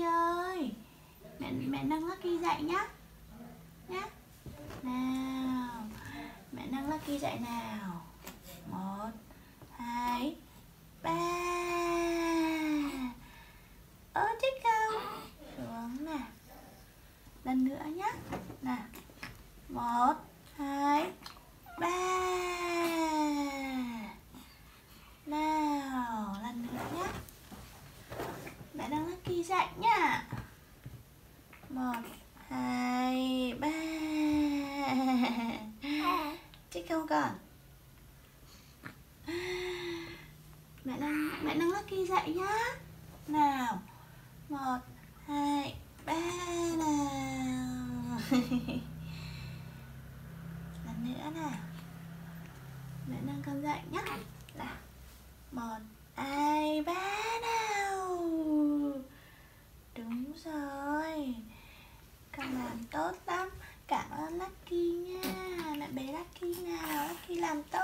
Lucky ơi. Mẹ mẹ nâng Lucky dậy nhá. Nhá. Nào. Mẹ nâng Lucky dậy nào. Một, Hai, Ba. Ơ, thích không? Xuống nè. Lần nữa nhá. Nè Một Hai Ba Nào Lần nữa nhá Mẹ dạy nhá. Một, Hai, Ba. Chích không còn. Mẹ đang Mẹ đang Lucky dậy nhá. Nào. Một, Hai, Ba nào. Lần nữa nào. Mẹ đang con dậy nhá. Nào. Một, Hai, ba. Con làm tốt lắm. Cảm ơn Lucky nha. Mẹ bé Lucky nào? Lucky làm tốt